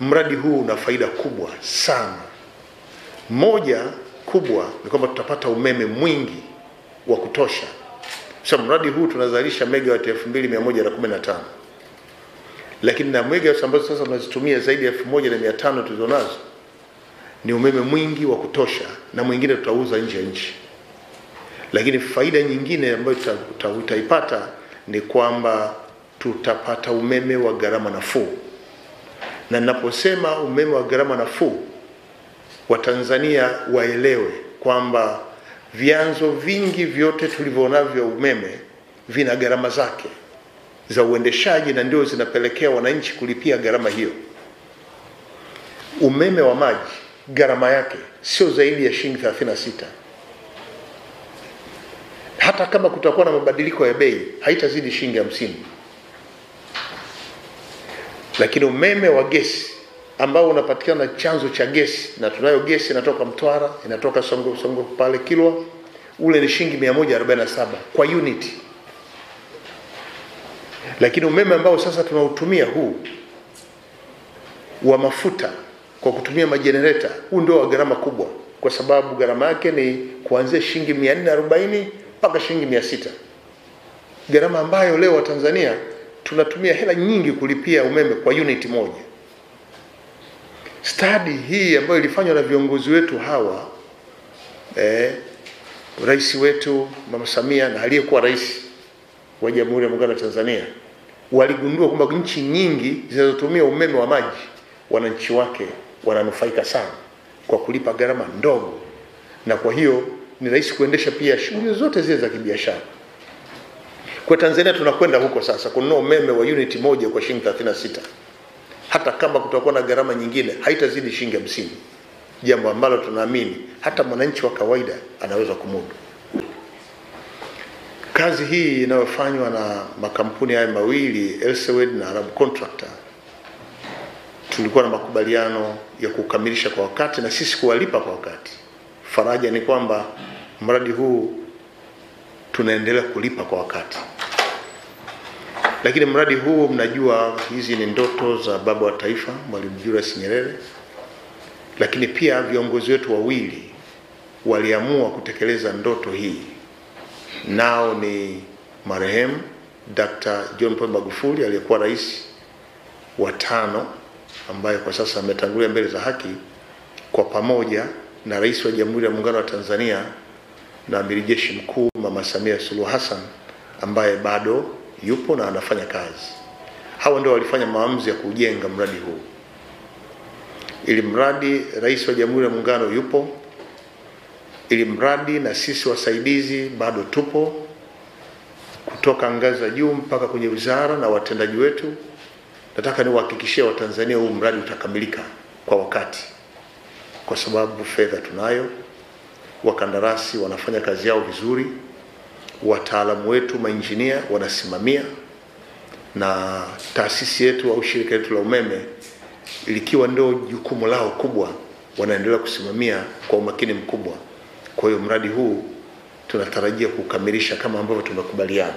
Mradi huu una faida kubwa sana. Moja kubwa ni kwamba tutapata umeme mwingi wa kutosha. So, mradi huu tunazalisha megawati 2115 lakini na megawati ambazo sasa tunazitumia zaidi ya 1500 tulizonazo ni umeme mwingi wa kutosha, na mwingine tutauza nje ya nchi. Lakini faida nyingine ambayo tutaipata ni kwamba tutapata umeme wa gharama nafuu, na ninaposema umeme wa gharama nafuu, Watanzania waelewe kwamba vyanzo vingi vyote tulivyonavyo umeme vina gharama zake za uendeshaji na ndio zinapelekea wananchi kulipia gharama hiyo. Umeme wa maji gharama yake sio zaidi ya shilingi 36. Hata kama kutakuwa na mabadiliko ya bei haitazidi shilingi hamsini. Lakini umeme wa gesi ambao unapatikana chanzo cha gesi, na tunayo gesi inatoka Mtwara, inatoka Songo Songo pale Kilwa, ule ni shilingi 147 kwa unit. Lakini umeme ambao sasa tunautumia huu wa mafuta kwa kutumia majenereta, huu ndio wa gharama kubwa, kwa sababu gharama yake ni kuanzia shilingi 440 mpaka shilingi 600, gharama ambayo leo Watanzania tunatumia hela nyingi kulipia umeme kwa unit moja. Stadi hii ambayo ilifanywa na viongozi wetu hawa eh, rais wetu Mama Samia na aliyekuwa rais wa Jamhuri ya Muungano wa Tanzania waligundua kwamba nchi nyingi zinazotumia umeme wa maji wananchi wake wananufaika sana kwa kulipa gharama ndogo, na kwa hiyo ni rahisi kuendesha pia shughuli zote zile za kibiashara. Kwa Tanzania tunakwenda huko sasa kununua umeme wa unit moja kwa shilingi 36 hata kama kutakuwa na gharama nyingine haitazidi shilingi hamsini, jambo ambalo tunaamini hata mwananchi wa kawaida anaweza kumudu. Kazi hii inayofanywa na makampuni haya mawili Elsewed na Arab Contractor, tulikuwa na makubaliano ya kukamilisha kwa wakati na sisi kuwalipa kwa wakati. Faraja ni kwamba mradi huu tunaendelea kulipa kwa wakati, lakini mradi huu mnajua, hizi ni ndoto za baba wa taifa Mwalimu Julius Nyerere, lakini pia viongozi wetu wawili waliamua kutekeleza ndoto hii nao ni marehemu Dr. John Pombe Magufuli aliyekuwa rais wa tano ambaye kwa sasa ametangulia mbele za haki, kwa pamoja na rais wa Jamhuri ya Muungano wa Tanzania na amiri jeshi mkuu Mama Samia Suluhu Hassan ambaye bado yupo na anafanya kazi. Hawa ndio walifanya maamuzi ya kujenga mradi huu, ili mradi rais wa Jamhuri ya Muungano yupo ili mradi na sisi wasaidizi bado tupo, kutoka ngazi za juu mpaka kwenye wizara na watendaji wetu. Nataka niwahakikishie Watanzania huu mradi utakamilika kwa wakati, kwa sababu fedha tunayo, wakandarasi wanafanya kazi yao vizuri, wataalamu wetu mainjinia wanasimamia, na taasisi yetu au shirika letu la umeme likiwa ndio jukumu lao kubwa, wanaendelea kusimamia kwa umakini mkubwa. Kwa hiyo mradi huu tunatarajia kukamilisha kama ambavyo tumekubaliana.